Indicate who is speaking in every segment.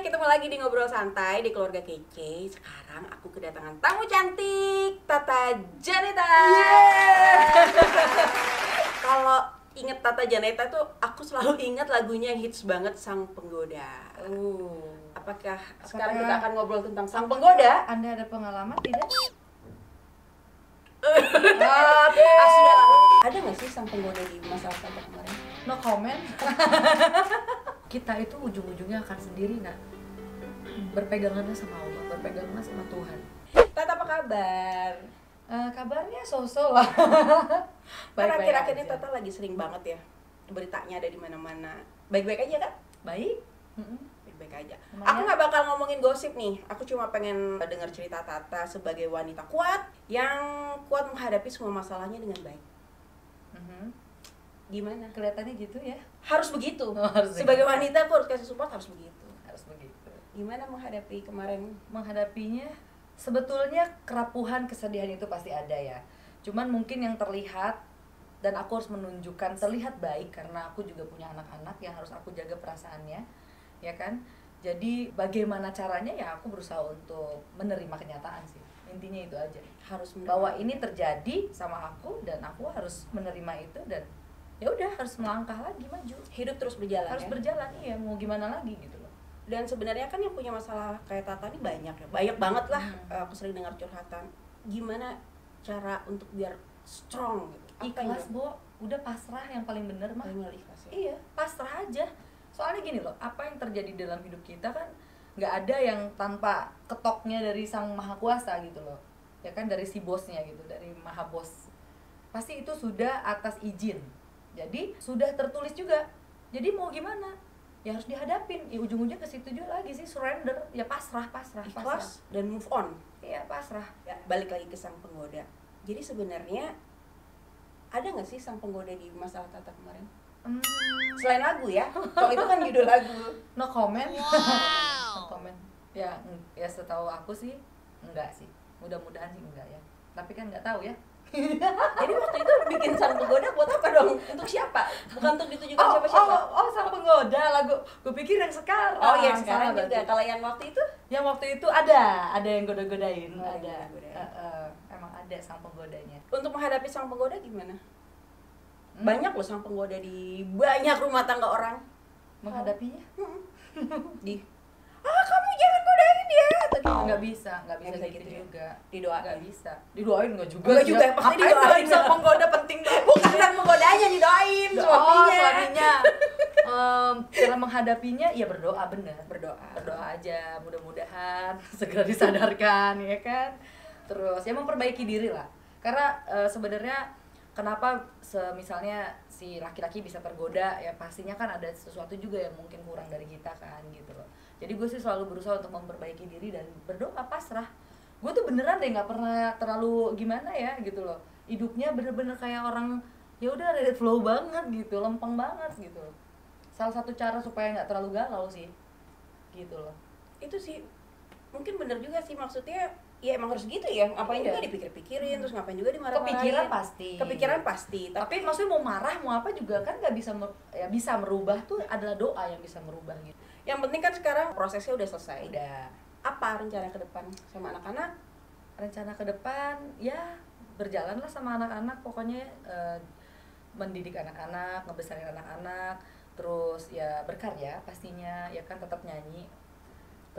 Speaker 1: ketemu lagi di Ngobrol Santai di Keluarga Kece Sekarang aku kedatangan tamu cantik Tata Janeta Kalau inget Tata Janeta tuh aku selalu ingat lagunya yang hits banget Sang Penggoda
Speaker 2: Uh.
Speaker 1: Apakah sekarang kita akan ngobrol tentang Sang Penggoda?
Speaker 2: Anda ada pengalaman tidak?
Speaker 1: Ah, sudah lama. Ada nggak sih Sang Penggoda di masa Tata kemarin?
Speaker 2: No comment. Kita itu ujung-ujungnya akan sendiri, nak. Berpegangannya sama Allah, berpegangannya sama Tuhan.
Speaker 1: Tata apa kabar?
Speaker 2: Eh, kabarnya so-so lah.
Speaker 1: Karena akhir-akhir ini. Tata lagi sering banget ya Beritanya ada di mana-mana Baik-baik aja kan?
Speaker 2: Baik.
Speaker 1: Baik-baik aja. Aku nggak bakal ngomongin gosip nih. Aku cuma pengen dengar cerita Tata sebagai wanita kuat yang kuat menghadapi semua masalahnya dengan baik.
Speaker 2: Mhm.
Speaker 1: Gimana?
Speaker 2: Kelihatannya gitu ya.
Speaker 1: Harus begitu.
Speaker 2: Oh, harus
Speaker 1: sebagai
Speaker 2: begitu.
Speaker 1: wanita aku harus kasih support harus begitu. Gimana menghadapi kemarin?
Speaker 2: menghadapinya sebetulnya kerapuhan kesedihan itu pasti ada ya. Cuman mungkin yang terlihat dan aku harus menunjukkan terlihat baik karena aku juga punya anak-anak yang harus aku jaga perasaannya ya kan? Jadi bagaimana caranya ya aku berusaha untuk menerima kenyataan sih. Intinya itu aja.
Speaker 1: Harus
Speaker 2: bahwa ini terjadi sama aku dan aku harus menerima itu dan ya udah harus melangkah lagi maju.
Speaker 1: Hidup terus berjalan
Speaker 2: harus
Speaker 1: ya?
Speaker 2: berjalan iya mau gimana lagi gitu
Speaker 1: Dan sebenarnya kan yang punya masalah kayak Tata ini banyak ya. Banyak banget lah.
Speaker 2: Hmm.
Speaker 1: Eh, Aku sering dengar curhatan. Gimana cara untuk biar strong gitu? Apa
Speaker 2: ikhlas bu udah pasrah yang paling bener mah
Speaker 1: ikhlas ya?
Speaker 2: Iya, pasrah aja. Soalnya gini loh, apa yang terjadi dalam hidup kita kan nggak ada yang tanpa ketoknya dari sang maha kuasa gitu loh. Ya kan dari si bosnya gitu, dari maha bos. Pasti itu sudah atas izin. Jadi sudah tertulis juga. Jadi mau gimana? Ya harus dihadapin. Ya ujung-ujungnya ke situ juga lagi sih surrender. Ya pasrah, pasrah, pasrah.
Speaker 1: Ikhlas dan move on.
Speaker 2: Iya, pasrah.
Speaker 1: ya, balik lagi ke sang penggoda jadi sebenarnya ada nggak sih sang penggoda di masalah Tata kemarin
Speaker 2: Hmm,
Speaker 1: selain lagu ya kalau itu kan judul lagu
Speaker 2: no comment. no comment. Ya, ya setahu aku sih enggak sih. Mudah-mudahan sih enggak ya. Tapi kan nggak tahu ya.
Speaker 1: Jadi waktu itu bikin sang penggoda buat apa dong untuk siapa bukan untuk ditujukan
Speaker 2: Oh,
Speaker 1: siapa siapa
Speaker 2: oh, oh, sang penggoda lagu. Gue pikir yang sekarang.
Speaker 1: oh yang sekarang juga
Speaker 2: berarti.
Speaker 1: kalau yang waktu itu
Speaker 2: Yang waktu itu ada, ada yang goda-godain,
Speaker 1: Oh, ada
Speaker 2: ada.
Speaker 1: yang goda-godain.
Speaker 2: Eh, eh, emang ada sang penggodanya.
Speaker 1: untuk menghadapi sang penggoda gimana
Speaker 2: Hmm?
Speaker 1: banyak loh sang penggoda di banyak rumah tangga orang
Speaker 2: menghadapinya
Speaker 1: di ah kamu jangan godain dia atau gimana?
Speaker 2: nggak bisa, nggak bisa,
Speaker 1: bisa
Speaker 2: gitu,
Speaker 1: gitu
Speaker 2: juga.
Speaker 1: didoain
Speaker 2: Nggak bisa. Didoain nggak juga.
Speaker 1: Nggak juga,
Speaker 2: ya.
Speaker 1: pasti didoain.
Speaker 2: sang penggoda penting dong.
Speaker 1: bukan sang penggodanya didoain
Speaker 2: Oh,
Speaker 1: suaminya
Speaker 2: suaminya. Em, cara menghadapinya ya berdoa bener
Speaker 1: berdoa
Speaker 2: berdoa aja mudah-mudahan segera disadarkan ya kan terus ya memperbaiki diri lah karena eh, sebenarnya kenapa misalnya si laki-laki bisa tergoda ya pastinya kan ada sesuatu juga yang mungkin kurang dari kita kan gitu loh. Jadi gue sih selalu berusaha untuk memperbaiki diri dan berdoa pasrah. Gue tuh beneran deh nggak pernah terlalu gimana ya gitu loh. Hidupnya bener-bener kayak orang ya udah ready flow banget gitu lempeng banget gitu salah satu cara supaya nggak terlalu galau sih gitu loh.
Speaker 1: Itu sih mungkin bener juga sih maksudnya ya emang harus gitu ya. Ngapain
Speaker 2: Iya.
Speaker 1: juga dipikir-pikirin terus ngapain juga dimarah-marahin.
Speaker 2: Kepikiran pasti.
Speaker 1: Kepikiran pasti. Tapi
Speaker 2: tapi maksudnya mau marah mau apa juga kan nggak bisa mer- ya bisa merubah tuh adalah doa yang bisa merubah gitu.
Speaker 1: Yang penting kan sekarang prosesnya udah selesai.
Speaker 2: Udah.
Speaker 1: Apa rencana ke depan sama anak-anak?
Speaker 2: Rencana ke depan ya berjalanlah sama anak-anak. Pokoknya eh, mendidik anak-anak ngebesarin anak-anak terus ya berkarya pastinya ya kan tetap nyanyi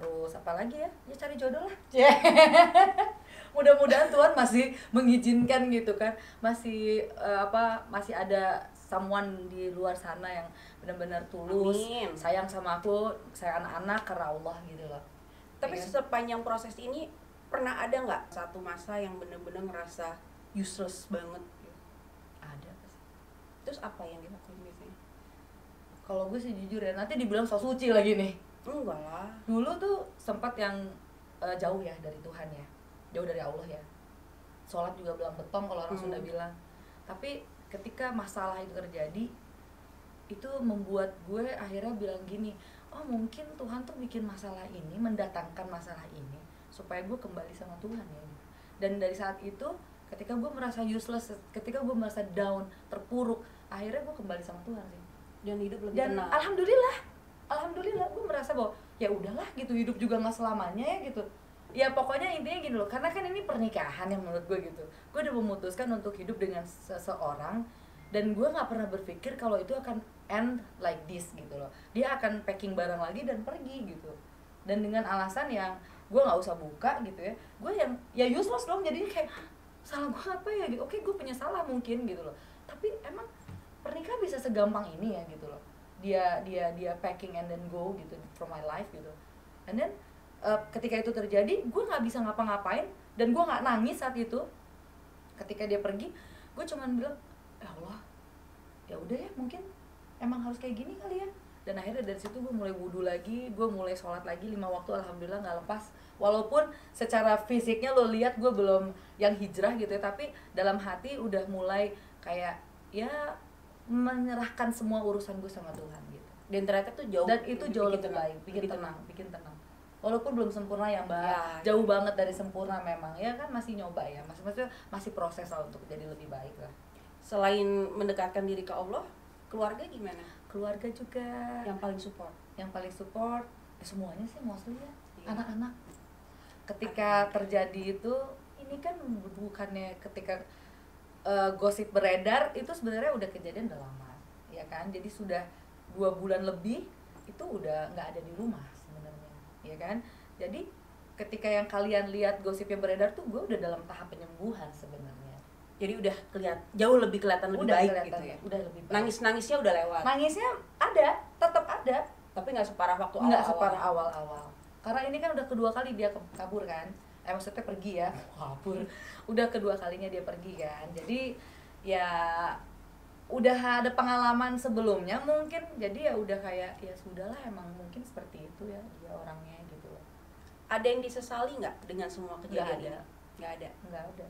Speaker 2: terus apa lagi ya ya cari jodoh lah mudah-mudahan Tuhan masih mengizinkan gitu kan masih eh, apa masih ada someone di luar sana yang benar-benar tulus
Speaker 1: Amin.
Speaker 2: sayang sama aku sayang anak-anak karena Allah gitu loh
Speaker 1: tapi
Speaker 2: Iya.
Speaker 1: sepanjang proses ini pernah ada nggak satu masa yang bener-bener ngerasa useless banget
Speaker 2: ada pasti.
Speaker 1: terus apa yang dilakuin biasanya
Speaker 2: Kalau gue sih jujur ya, nanti dibilang so suci lagi nih.
Speaker 1: Enggak lah
Speaker 2: Dulu tuh sempat yang eh, jauh ya dari Tuhan ya, jauh dari Allah ya. Sholat juga belang betong kalau orang
Speaker 1: Hmm.
Speaker 2: Sunda bilang. Tapi ketika masalah itu terjadi, itu membuat gue akhirnya bilang gini, oh mungkin Tuhan tuh bikin masalah ini, mendatangkan masalah ini supaya gue kembali sama Tuhan ya. Dan dari saat itu, ketika gue merasa useless, ketika gue merasa down, terpuruk, akhirnya gue kembali sama Tuhan sih
Speaker 1: dan hidup lebih
Speaker 2: dan
Speaker 1: tenang
Speaker 2: alhamdulillah alhamdulillah gue merasa bahwa ya udahlah gitu hidup juga nggak selamanya ya gitu. Ya pokoknya intinya gini loh karena kan ini pernikahan yang menurut gue gitu. Gue udah memutuskan untuk hidup dengan seseorang dan gue nggak pernah berpikir kalau itu akan end like this gitu loh. Dia akan packing barang lagi dan pergi gitu. Dan dengan alasan yang gue nggak usah buka gitu ya gue yang ya useless dong jadinya kayak salah gue apa ya? Gitu oke gue punya salah mungkin gitu loh. Tapi emang pernikahan bisa segampang ini ya gitu loh dia dia dia packing and then go gitu from my life gitu. And then uh, ketika itu terjadi gue nggak bisa ngapa-ngapain dan gue nggak nangis saat itu. Ketika dia pergi gue cuman bilang ya Allah ya udah ya mungkin emang harus kayak gini kali ya. Dan akhirnya dari situ gue mulai wudhu lagi gue mulai sholat lagi lima waktu alhamdulillah nggak lepas. Walaupun secara fisiknya lo lihat gue belum yang hijrah gitu ya tapi dalam hati udah mulai kayak ya menyerahkan semua urusan gue sama Tuhan gitu.
Speaker 1: Dan ternyata tuh jauh
Speaker 2: dan itu jauh lebih baik bikin tenang bikin tenang. Walaupun belum sempurna ya mbak. Ya, jauh ya. banget dari sempurna memang. Ya kan masih nyoba ya. Masih masih masih proses lah untuk jadi lebih baik lah.
Speaker 1: Selain mendekatkan diri ke Allah keluarga gimana?
Speaker 2: Keluarga juga.
Speaker 1: Yang paling support?
Speaker 2: Yang paling support ya semuanya sih mostly ya. Iya. anak-anak. Ketika terjadi itu ini kan bukannya ketika uh, gosip beredar itu sebenarnya udah kejadian udah lama ya kan? Jadi sudah dua bulan lebih itu udah nggak ada di rumah ya kan? Jadi ketika yang kalian lihat gosipnya beredar tuh gue udah dalam tahap penyembuhan sebenarnya.
Speaker 1: Jadi udah kelihatan jauh lebih kelihatan lebih
Speaker 2: udah
Speaker 1: baik
Speaker 2: kelihatan,
Speaker 1: gitu ya?
Speaker 2: udah lebih baik.
Speaker 1: nangis nangisnya udah lewat?
Speaker 2: Nangisnya ada tetap ada.
Speaker 1: Tapi nggak separah waktu
Speaker 2: awal nggak separah awal awal karena ini kan udah kedua kali dia kabur kan eh maksudnya pergi ya. Kabur. Udah kedua kalinya dia pergi kan. Jadi ya udah ada pengalaman sebelumnya mungkin. Jadi ya udah kayak ya sudahlah emang mungkin seperti itu ya dia orangnya gitu
Speaker 1: ada yang disesali nggak dengan semua kejadian?
Speaker 2: nggak ada.
Speaker 1: Nggak ada.
Speaker 2: Nggak ada.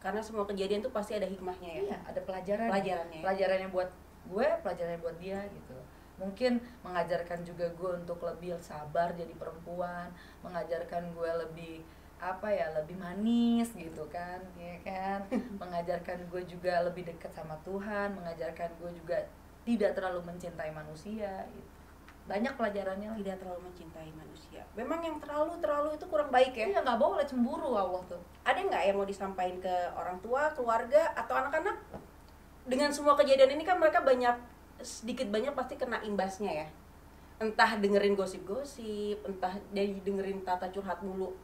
Speaker 1: Karena semua kejadian tuh pasti ada hikmahnya ya?
Speaker 2: Iya ada pelajaran.
Speaker 1: Pelajarannya
Speaker 2: pelajarannya buat gue pelajarannya buat dia gitu. Mungkin mengajarkan juga gue untuk lebih sabar jadi perempuan mengajarkan gue lebih apa ya lebih manis gitu kan ya kan? Mengajarkan gue juga lebih dekat sama Tuhan mengajarkan gue juga tidak terlalu mencintai manusia gitu. banyak pelajarannya
Speaker 1: tidak terlalu mencintai manusia. Memang yang terlalu terlalu itu kurang baik ya.
Speaker 2: Iya nggak boleh cemburu Allah tuh.
Speaker 1: Ada nggak yang mau disampaikan ke orang tua keluarga atau anak-anak? Dengan semua kejadian ini kan mereka banyak sedikit banyak pasti kena imbasnya ya. Entah dengerin gosip-gosip entah dari dengerin tata curhat mulu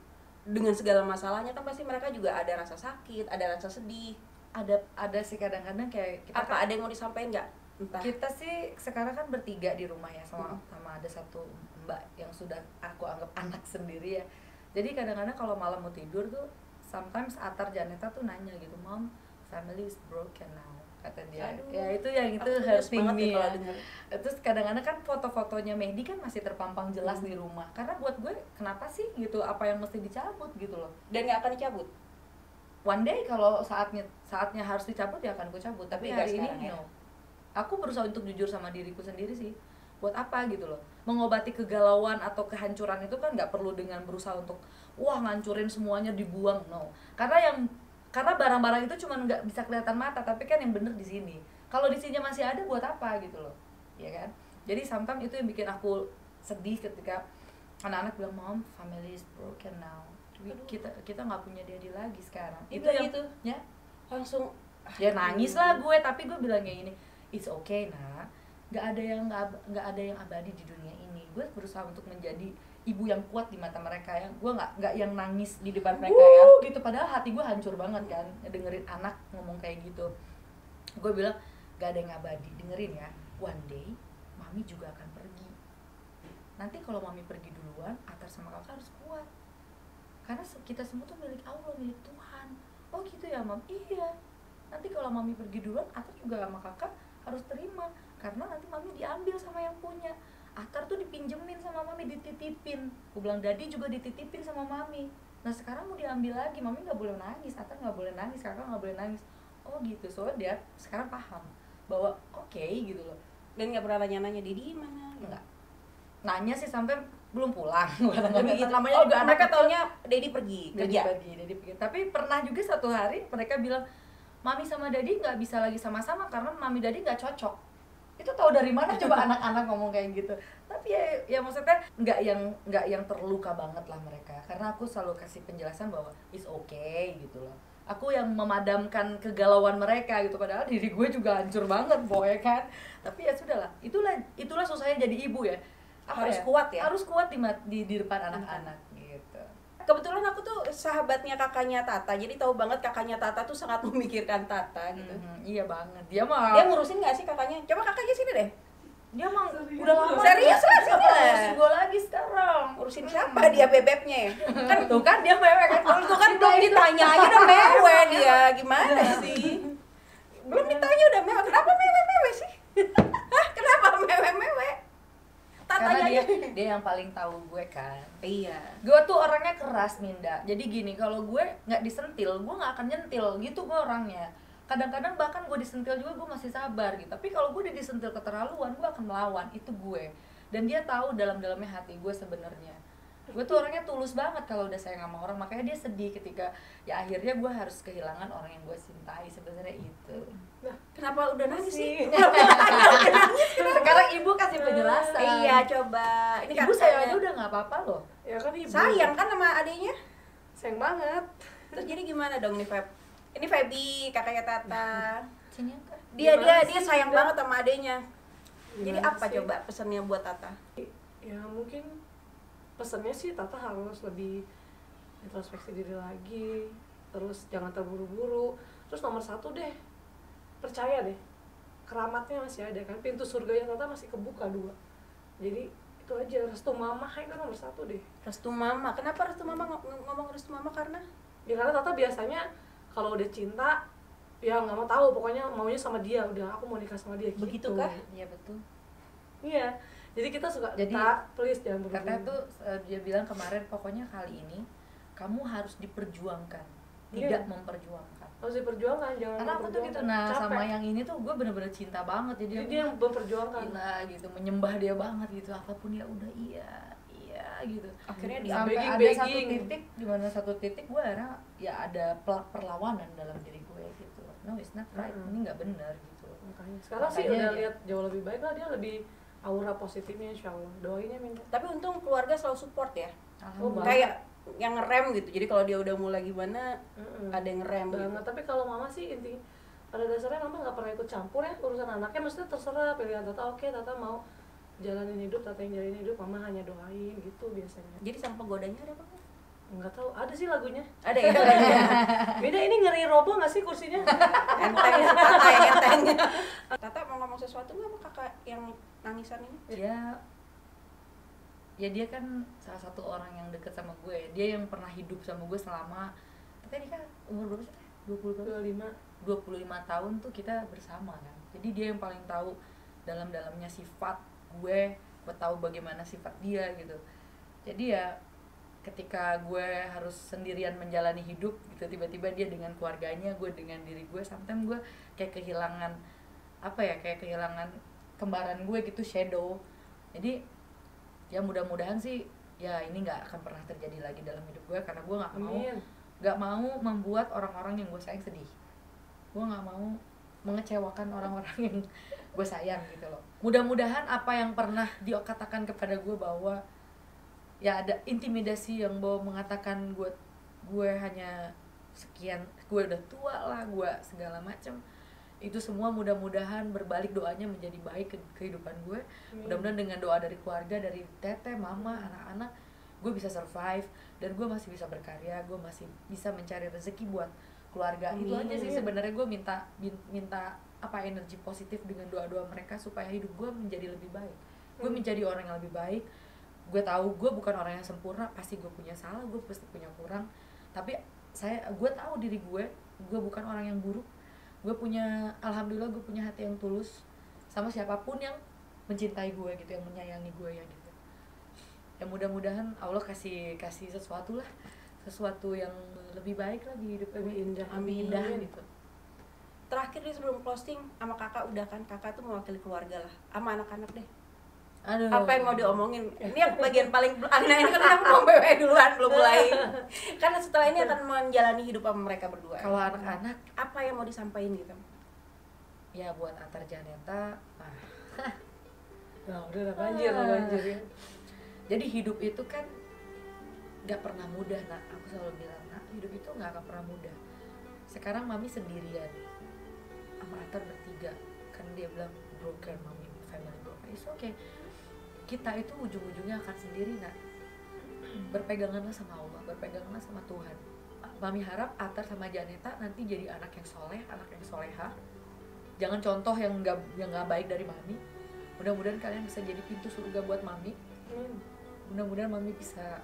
Speaker 1: dengan segala masalahnya kan pasti mereka juga ada rasa sakit ada rasa sedih.
Speaker 2: Ada ada sih kadang-kadang kayak
Speaker 1: kita apa kan, ada yang mau disampaikan nggak?
Speaker 2: Entah. Kita sih sekarang kan bertiga di rumah ya sama hmm. sama ada satu mbak yang sudah aku anggap anak sendiri ya. Jadi kadang-kadang kalau malam mau tidur tuh sometimes Atar Janeta tuh nanya gitu mom family is broken now kata dia. Aduh, ya itu yang itu hurting me ya, terus kadang-kadang kan foto-fotonya Mehdi kan masih terpampang jelas hmm. di rumah. Karena buat gue kenapa sih gitu apa yang mesti dicabut gitu loh?
Speaker 1: Dan nggak akan dicabut?
Speaker 2: One day kalau saatnya saatnya harus dicabut ya akan gue cabut. Tapi, tapi hari ini ya? no. Aku berusaha untuk jujur sama diriku sendiri sih. Buat apa gitu loh? Mengobati kegalauan atau kehancuran itu kan nggak perlu dengan berusaha untuk wah ngancurin semuanya dibuang. No. Karena yang karena barang-barang itu cuma nggak bisa kelihatan mata tapi kan yang bener di sini. Kalau di sini masih ada buat apa gitu loh. Ya kan? Jadi sometimes itu yang bikin aku sedih ketika anak-anak bilang mom family is broken now. Kita kita nggak punya daddy lagi sekarang.
Speaker 1: Itu, yang itu
Speaker 2: ya?
Speaker 1: Langsung
Speaker 2: ya nangis lah gue tapi gue bilang kayak gini it's okay nah nggak ada yang nggak ada yang abadi di dunia ini gue berusaha untuk menjadi ibu yang kuat di mata mereka yang gue nggak nggak yang nangis di depan mereka ya. Gitu padahal hati gue hancur banget kan dengerin anak ngomong kayak gitu. Gue bilang gak ada yang abadi dengerin ya. One day mami juga akan pergi. Nanti kalau mami pergi duluan atar sama kakak harus kuat. Karena kita semua tuh milik Allah milik Tuhan. Oh gitu ya mam? Iya. Nanti kalau mami pergi duluan atar juga sama kakak harus terima. Karena nanti mami diambil sama yang punya Atar tuh dipinjemin sama mami dititipin. Gue bilang dadi juga dititipin sama mami. Nah sekarang mau diambil lagi mami nggak boleh nangis Atar nggak boleh nangis kakak nggak boleh nangis. Oh gitu. Soalnya dia sekarang paham bahwa oke okay, gitu loh.
Speaker 1: Dan nggak pernah nanya-nanya Dedi mana?
Speaker 2: Enggak nanya sih sampai belum pulang.
Speaker 1: Tapi gitu namanya oh, mereka taunya Dedi pergi
Speaker 2: kerja? pergi Dedi pergi. Tapi pernah juga satu hari mereka bilang mami sama Dedi nggak bisa lagi sama-sama karena mami Dedi nggak cocok itu tahu dari mana coba anak-anak ngomong kayak gitu. Tapi ya ya maksudnya nggak yang nggak yang terluka banget lah mereka. Karena aku selalu kasih penjelasan bahwa is okay gitu loh. Aku yang memadamkan kegalauan mereka gitu. Padahal diri gue juga hancur banget boy kan? Tapi ya sudahlah itulah itulah susahnya jadi ibu ya. Apa
Speaker 1: Harus kuat ya?
Speaker 2: harus kuat di di, di depan anak-anak. gitu
Speaker 1: kebetulan aku tuh sahabatnya kakaknya Tata jadi tahu banget kakaknya Tata tuh sangat memikirkan Tata gitu.
Speaker 2: Mhm, iya banget. Dia mah
Speaker 1: dia ngurusin nggak sih kakaknya? Coba kakaknya sini deh.
Speaker 2: Dia mah
Speaker 3: Serius.
Speaker 2: udah lama
Speaker 1: Serius lah, sini lah.
Speaker 2: ngurusin gue lagi sekarang.
Speaker 1: Ngurusin siapa dia bebeknya ya?
Speaker 2: Kan tuh kan dia mewek kan.
Speaker 1: Kalau tuh kan belum ditanya aja udah mewe dia. Gimana sih? belum ditanya udah mewe kenapa mewe mewe sih? Hah, kenapa mewe mewe
Speaker 2: karena dia dia yang paling tahu gue kan.
Speaker 1: Iya.
Speaker 2: Gue tuh orangnya keras Minda. Jadi gini kalau gue nggak disentil gue nggak akan nyentil gitu gue orangnya. Kadang-kadang bahkan gue disentil juga gue masih sabar gitu. Tapi kalau gue udah disentil keterlaluan gue akan melawan. Itu gue. Dan dia tahu dalam-dalamnya hati gue sebenarnya. Gue tuh orangnya tulus banget kalau udah sayang sama orang. Makanya dia sedih ketika ya akhirnya gue harus kehilangan orang yang gue cintai. Sebenarnya itu
Speaker 1: kenapa udah nangis sih?
Speaker 2: Sekarang ibu kasih penjelasan.
Speaker 1: Iya coba. Ini
Speaker 2: ibu saya aja udah nggak apa-apa loh.
Speaker 3: Ya kan ibu.
Speaker 1: Sayang kan sama adiknya?
Speaker 3: Sayang banget.
Speaker 1: Terus jadi gimana dong nih Feb? Ini Febi kakaknya Tata. Dia dia dia sayang banget sama adiknya. jadi
Speaker 3: Gimana
Speaker 1: apa
Speaker 3: sih?
Speaker 1: coba pesannya buat Tata?
Speaker 3: Ya mungkin pesannya sih Tata harus lebih introspeksi diri lagi. Terus jangan terburu-buru. Terus nomor satu deh percaya deh keramatnya masih ada kan pintu surganya Tata masih kebuka dua jadi itu aja restu mama itu nomor satu deh
Speaker 1: restu mama kenapa restu mama ng- ngomong restu mama karena
Speaker 3: ya karena Tata biasanya kalau udah cinta ya nggak mau tahu pokoknya maunya sama dia udah aku mau nikah sama dia gitu.
Speaker 1: Begitukah?
Speaker 2: iya betul
Speaker 3: iya jadi kita suka
Speaker 2: Jadi,
Speaker 3: tak please jangan buru
Speaker 2: Kakak tuh eh, dia bilang kemarin pokoknya kali ini kamu harus diperjuangkan, tidak
Speaker 3: Iya.
Speaker 2: memperjuangkan.
Speaker 3: Harus diperjuangkan jangan
Speaker 2: Karena aku tuh gitu, nah
Speaker 3: Capek.
Speaker 2: sama yang ini tuh gue bener-bener cinta banget jadi,
Speaker 3: jadi dia yang memperjuangkan
Speaker 2: gila gitu, menyembah dia banget gitu, apa pun ya udah iya, iya gitu.
Speaker 1: akhirnya dia
Speaker 2: Sampai
Speaker 3: begging,
Speaker 2: ada
Speaker 3: begging.
Speaker 2: satu titik di mana satu titik gue akhirnya ya ada perlawanan dalam diri gue gitu. No, it's not right.
Speaker 3: Mm-mm.
Speaker 2: Ini nggak benar gitu.
Speaker 3: makanya sekarang sih
Speaker 2: Makanya
Speaker 3: udah
Speaker 2: dia-
Speaker 3: lihat jauh lebih baik lah dia lebih aura positifnya insya Allah doainnya minta
Speaker 1: tapi untung keluarga selalu support ya
Speaker 2: Alhamdulillah.
Speaker 1: kayak yang ngerem gitu. Jadi kalau dia udah mulai gimana
Speaker 3: Mm-mm.
Speaker 1: ada yang ngerem gitu.
Speaker 3: tapi kalau mama sih inti pada dasarnya mama nggak pernah ikut campur ya urusan anaknya maksudnya terserah pilihan tata oke tata mau jalanin hidup tata yang jalanin hidup mama hanya doain gitu biasanya.
Speaker 1: Jadi sama penggodanya ada apa?
Speaker 3: Nggak tahu ada sih lagunya.
Speaker 1: Ada ya?
Speaker 3: Beda ini ngeri roboh nggak sih kursinya?
Speaker 1: Enteng Tata yang enteng. Tata mau ngomong sesuatu nggak sama kakak yang nangisan ini?
Speaker 2: Dia ya dia kan salah satu orang yang deket sama gue. Dia yang pernah hidup sama gue selama kita ini kan umur berapa sih? Teh? 20 berapa?
Speaker 3: dua lima.
Speaker 2: 25 tahun tuh kita bersama kan. Jadi dia yang paling tahu dalam-dalamnya sifat gue gue tahu bagaimana sifat dia gitu. Jadi ya ketika gue harus sendirian menjalani hidup gitu tiba-tiba dia dengan keluarganya gue dengan diri gue sometimes gue kayak kehilangan apa ya kayak kehilangan kembaran gue gitu shadow. Jadi ya mudah-mudahan sih ya ini nggak akan pernah terjadi lagi dalam hidup gue karena gue nggak mau nggak mau membuat orang-orang yang gue sayang sedih. Gue nggak mau mengecewakan orang-orang yang gue sayang gitu loh. Mudah-mudahan apa yang pernah dikatakan kepada gue bahwa ya ada intimidasi yang bahwa mengatakan gue gue hanya sekian gue udah tua lah gue segala macam itu semua mudah-mudahan berbalik doanya menjadi baik ke kehidupan gue. Mudah-mudahan dengan doa dari keluarga dari teteh mama anak-anak gue bisa survive dan gue masih bisa berkarya gue masih bisa mencari rezeki buat keluarga. Itu
Speaker 1: Amin.
Speaker 2: aja sih sebenarnya gue minta minta apa energi positif dengan doa-doa mereka supaya hidup gue menjadi lebih baik. Gue menjadi orang yang lebih baik. Gue tahu gue bukan orang yang sempurna pasti gue punya salah gue pasti punya kurang. Tapi saya gue tahu diri gue gue bukan orang yang buruk gue punya alhamdulillah gue punya hati yang tulus sama siapa pun yang mencintai gue gitu yang menyayangi gue ya gitu. Ya mudah-mudahan Allah kasih kasih sesuatu lah sesuatu yang lebih baik lah di hidup
Speaker 3: lebih indah.
Speaker 2: Lebih indah gitu.
Speaker 1: Terakhir nih sebelum closing sama kakak udah kan kakak tuh mewakili keluarga lah sama anak-anak deh
Speaker 2: aduh.
Speaker 1: Apa yang mau diomongin? Ini yang bagian paling anak ini kan aku mau BW duluan belum mulai. Karena setelah ini akan menjalani hidup sama mereka berdua.
Speaker 2: Kalau anak-anak?
Speaker 1: Apa yang mau disampaikan gitu?
Speaker 2: Ya buat antar Janeta nah
Speaker 3: nah udah lah banjir lah banjir ya.
Speaker 2: Jadi hidup itu kan gak pernah mudah nak. Aku selalu bilang nak hidup itu nggak akan pernah mudah. Sekarang mami sendirian. Sama Atar bertiga. Kan dia bilang broken mami family broken. Itu oke kita itu ujung-ujungnya akan sendiri nak. Berpeganganlah sama Allah berpeganganlah sama Tuhan. Mami harap Atar sama Janeta nanti jadi anak yang soleh anak yang soleha. Jangan contoh yang nggak yang nggak baik dari mami. Mudah-mudahan kalian bisa jadi pintu surga buat mami.
Speaker 3: Hmm.
Speaker 2: mudah-mudahan mami bisa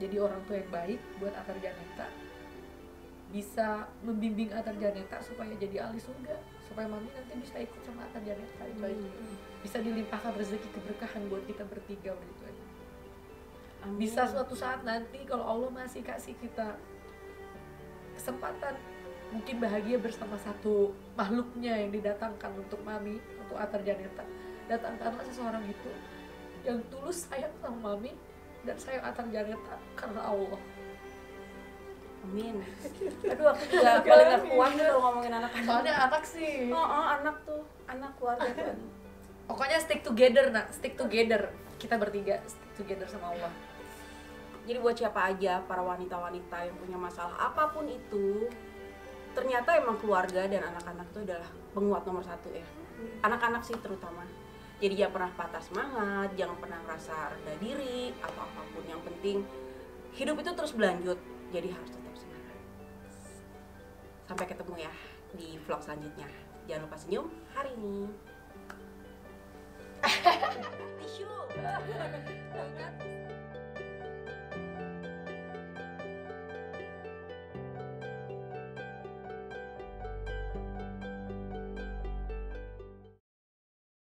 Speaker 2: jadi orang tua yang baik buat Atar Janeta. Bisa membimbing Atar Janeta supaya jadi ahli surga supaya mami nanti bisa ikut sama Atar Janeta itu aja bisa dilimpahkan rezeki keberkahan buat kita bertiga udah itu aja
Speaker 1: Amin.
Speaker 2: bisa suatu saat nanti kalau Allah masih kasih kita kesempatan mungkin bahagia bersama satu makhluknya yang didatangkan untuk mami untuk Atar Janeta datangkanlah seseorang itu yang tulus sayang sama mami dan sayang Atar Janeta karena Allah
Speaker 1: Amin. Aduh aku juga paling gak kuat kalau ngomongin anak-anak.
Speaker 2: soalnya anak sih
Speaker 1: Oh, oh, anak tuh, anak keluarga tuh.
Speaker 2: Pokoknya stick together nak stick together kita bertiga stick together sama Allah
Speaker 1: Jadi buat siapa aja para wanita-wanita yang punya masalah apa pun itu, ternyata emang keluarga dan anak-anak itu adalah penguat nomor satu ya. Anak-anak sih terutama. Jadi jangan pernah patah semangat, jangan pernah merasa rendah diri atau apa pun. Yang penting hidup itu terus berlanjut, jadi harus tetap semangat. Sampai ketemu ya di vlog selanjutnya. Jangan lupa senyum hari ini. Tisu.